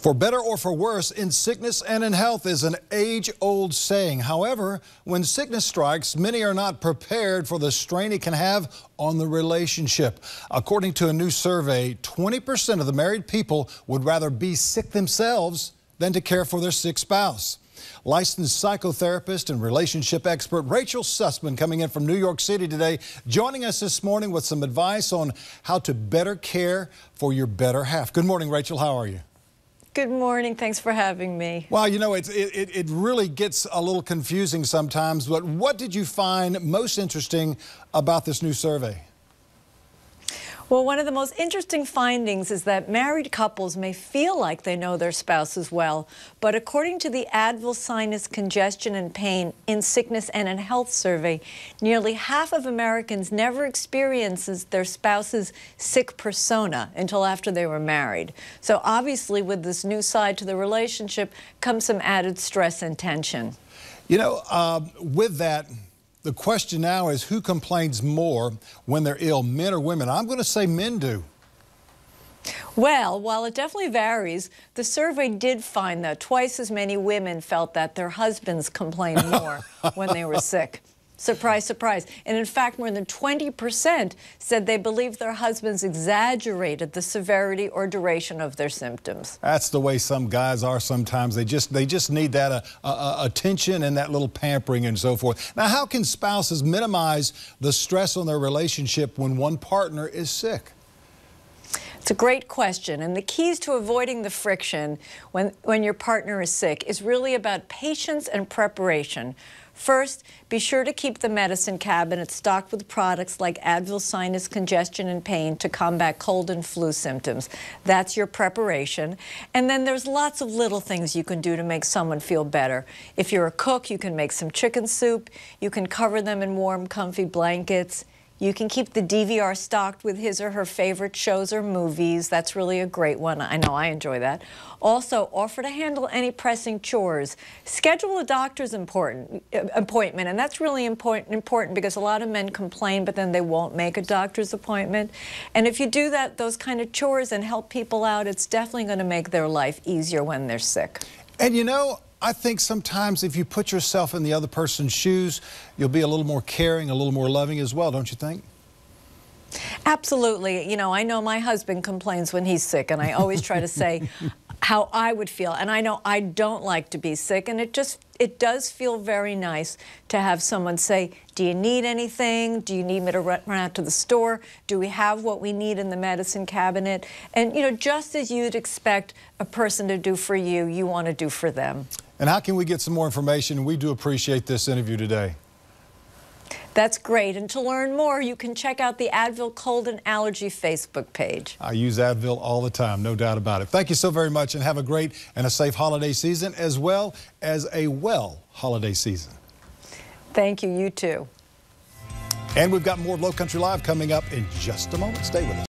For better or for worse, in sickness and in health is an age-old saying. However, when sickness strikes, many are not prepared for the strain it can have on the relationship. According to a new survey, 20% of the married people would rather be sick themselves than to care for their sick spouse. Licensed psychotherapist and relationship expert Rachel Sussman coming in from New York City today, joining us this morning with some advice on how to better care for your better half. Good morning, Rachel. How are you? Good morning. Thanks for having me. Well, you know, it, it, it really gets a little confusing sometimes, but what did you find most interesting about this new survey? Well, one of the most interesting findings is that married couples may feel like they know their spouses well, but according to the Advil Sinus Congestion and Pain in Sickness and in Health survey, nearly half of Americans never experiences their spouse's sick persona until after they were married. So obviously with this new side to the relationship comes some added stress and tension. You know, uh, with that, the question now is who complains more when they're ill, men or women? I'm going to say men do. Well, while it definitely varies, the survey did find that twice as many women felt that their husbands complained more when they were sick. Surprise, surprise. And in fact, more than 20% said they believe their husbands exaggerated the severity or duration of their symptoms. That's the way some guys are sometimes. They just they just need that uh, uh, uh, attention and that little pampering and so forth. Now, how can spouses minimize the stress on their relationship when one partner is sick? It's a great question. And the keys to avoiding the friction when, when your partner is sick is really about patience and preparation. First, be sure to keep the medicine cabinet stocked with products like Advil sinus congestion and pain to combat cold and flu symptoms. That's your preparation. And then there's lots of little things you can do to make someone feel better. If you're a cook, you can make some chicken soup. You can cover them in warm, comfy blankets. You can keep the DVR stocked with his or her favorite shows or movies. That's really a great one. I know I enjoy that. Also, offer to handle any pressing chores. Schedule a doctor's important, appointment, and that's really important, important because a lot of men complain, but then they won't make a doctor's appointment. And if you do that, those kind of chores and help people out, it's definitely going to make their life easier when they're sick. And you know, I think sometimes if you put yourself in the other person's shoes, you'll be a little more caring, a little more loving as well, don't you think? Absolutely. You know, I know my husband complains when he's sick, and I always try to say how I would feel. And I know I don't like to be sick, and it just it does feel very nice to have someone say, do you need anything? Do you need me to run out to the store? Do we have what we need in the medicine cabinet? And, you know, just as you'd expect a person to do for you, you want to do for them. And how can we get some more information? We do appreciate this interview today. That's great. And to learn more, you can check out the Advil Cold and Allergy Facebook page. I use Advil all the time, no doubt about it. Thank you so very much and have a great and a safe holiday season as well as a well holiday season. Thank you. You too. And we've got more Lowcountry Live coming up in just a moment. Stay with us.